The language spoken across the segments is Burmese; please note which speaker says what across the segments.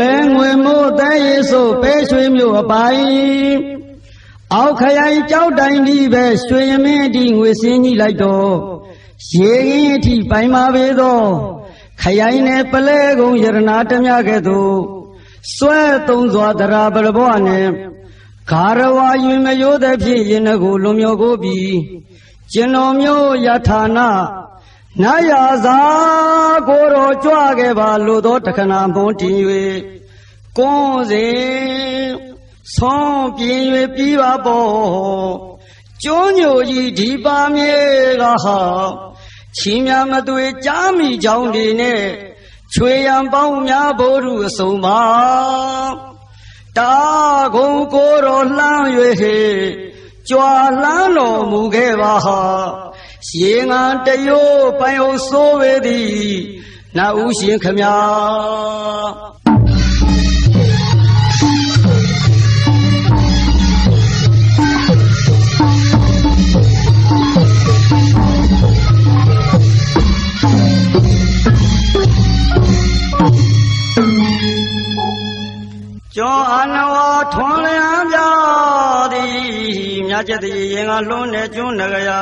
Speaker 1: လဲငွေမိုးတဲရီဆိုပဲရွှေမျိုးအပိုင်အောက်ခရိုင်ကြောက်တိုင်ဒီပဲရွှေရမင်းဒီငွေစင်းကြီးလိုက်တော့ရေရင်အထိပိုင်ပါပေသောခရိုင်နဲ့ပလဲကုံယရနာတမြကဲ့သို့စွဲသုံးစွာတရာပရဘောနဲ့ဂါရဝါယွင်မရိုးတဲ့ဖြစ်ရင်ကိုလွန်မြော်ကိုပြီးကျွန်တော်မျိုးယထာနာ နာယာသာကိုတော်ကြွခဲ့ပါလို့သောတခဏမွန်တင်၍ကွန်းစဉ်ဆုံးပြင်း၍ပြီးပါပေါ်ကျွန်းညိုကြီးဒီပါမြေကဟာချီမြမသွေကြားမိကြောင်းဒီနဲ့ချွေရန်ပေါင်းများဘိုးရုအစုံပါတာကုံကိုတော်လှမ်း၍ကြွာလှမ်းတော်မူခဲ့ပါဟာ ရေငါတရိုးပိုင်အောင်ဆိုးဝေသည်နာဥရှင်ခမညာကျော်အနဝထွန်လျံပြသည်မြတ်ကျက်တည်းရင်ကလွန်းနေကျွန်းနဂရာ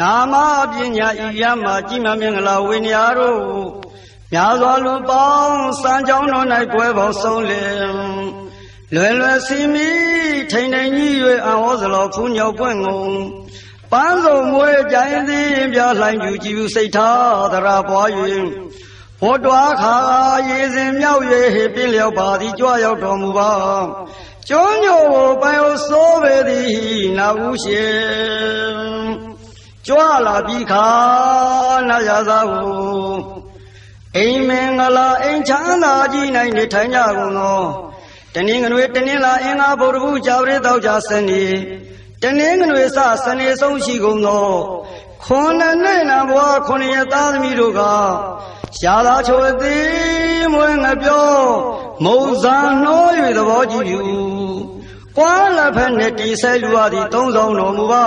Speaker 1: နာမပညာဤရမကြည်မမင်္ဂလာဝိနည်းတို့များစွာလူပေါင်းစံကြောင်းတော်၌ကွဲပေါဆုံးလင်လွယ်လွယ်စီမီထိန်ထိန်ကြီး၍အံဟောစလောဖူးညောက်ပွင့်ငုံပန်းစုံမွေးကြိုင်သည်ပြလှိုင်းကျူကြည်စိတ်ထားသရပွား၍ဘောတွားခါရေစဉ်မြောက်၍ပြင်းလျောက်ပါသည်ကြွရောက်တော်မူပါကျွန်းညိုပိုင်အိုစိုးပေသည်နာဟုရှင် ကြွလာပြီးခါနာရသာကိုအိမ်မင်္ဂလာအိမ်ချမ်းသာကြီး၌နေထိုင်ကြကုန်သောတနင်္ဂနွေတနင်္လာအင်္ဂါဗုဒ္ဓဘုကြာပရိတောက်ကြစနေတနင်္ဂနွေစစနေဆုံးရှိကုန်သောခွန်နဲ့နံဘွားခွန်ရသားသမီးတို့ကရှားသာချိုသည်မွေးငပြောမုံဇာနှိုး၍သဘောကြည့်ယူကွာလက်ဖက်နဲ့တီဆဲလူရသည်သုံးဆောင်တော်မူပါ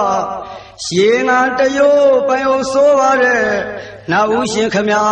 Speaker 1: ရေငါတရိုးပိုင်အောင်ဆိုးပါတဲ့နာဥရှင်ခမညာ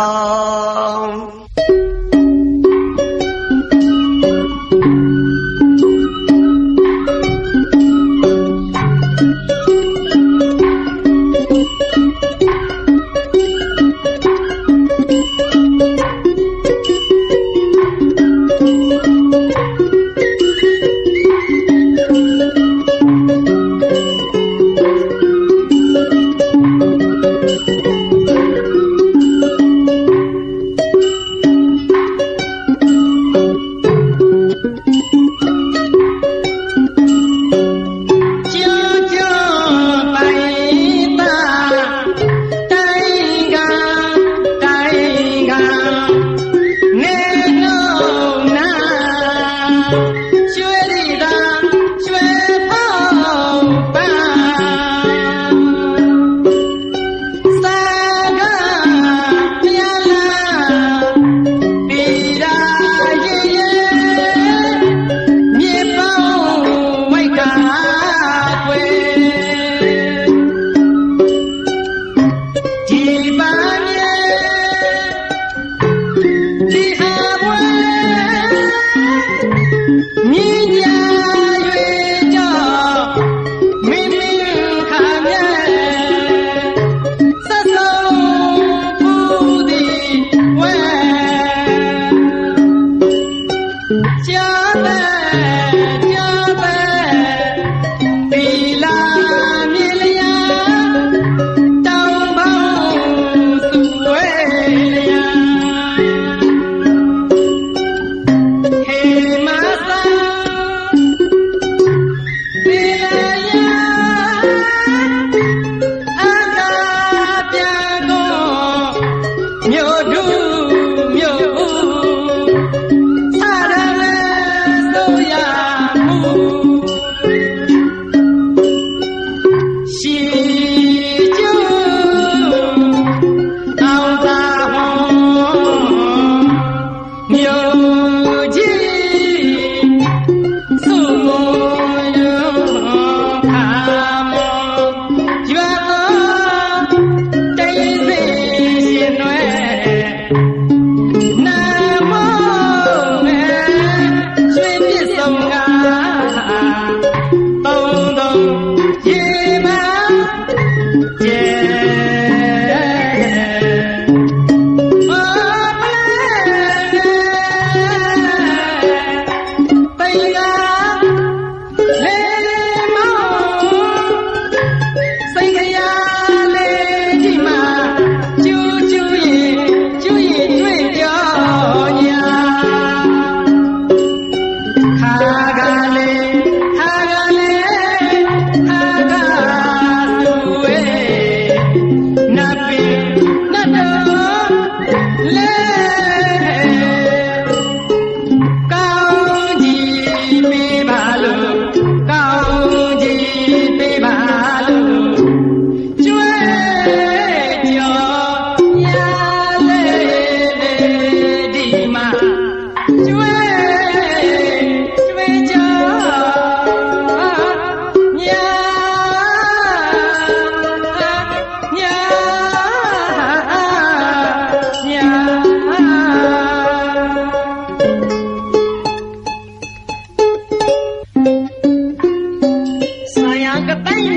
Speaker 2: you.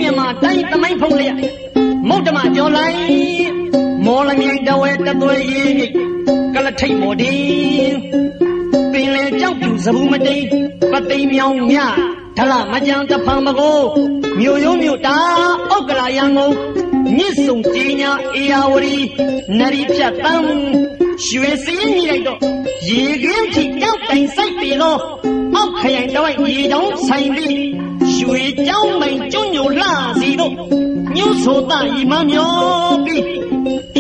Speaker 3: မြန်မာတိုင်းတမိုင်းဖုံးလျက်မုတ်တမကျော်လိုက်မော်လမြိုင်တဝဲတသွေးကြီးကလထိတ်မော်ဒီပင်လေကြောက်သူစဘူးမတိန်ပသိမ်မြောင်မြဒလမကြံတဖန်မကိုမြို့ရုံးမြို့တာဩက္ကလာရန်ကုန်မြစ်ဆုံကြီးညာအေယာဝရီနရီဖြတ်တန်းရွှေစင်းကြီးလိုက်တော့ရေကင်းထိရောက်တိုင်ဆိုင်ပြီတော့အောက်ခရိုင်တော့ရေတောင်ဆိုင်ပြီး ရွှေကြောင်းမိန်ကျွညိုလှစီတို့ညှို့ဆိုတဤမမျောပြီး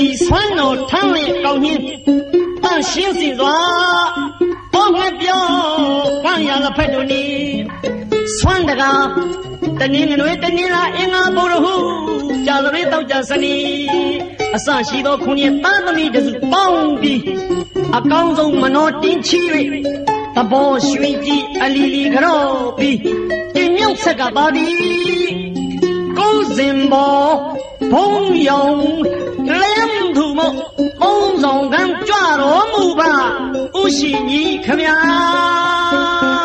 Speaker 3: ဤဆွမ်းတော်ထမ်းလျက်ကောင်းခြင်းတန့်ရှင်းစီစွာတော့ငှက်ပြောခံရလဖက်တို့နီဆွမ်းတကားတနင်းငွေတနင်းလာအင်္ဂါဘုရဟုကြာသပင်တော့ကြစနီအစရှိသောခုနှစ်သားသမီးတစုပေါင်းပြီးအကောင်းဆုံးမနောတင်းချီ၍သဘောရွှင်ကြည်အလီလီကြောပြီး တင်မြောက်ဆက်ကပါသည်ကိုယ်စင်ဘောဘုံယောင်လမ်းသူမဘုံဆောင်ကံကြွတော်မူပါဥရှိကြီးခမညာ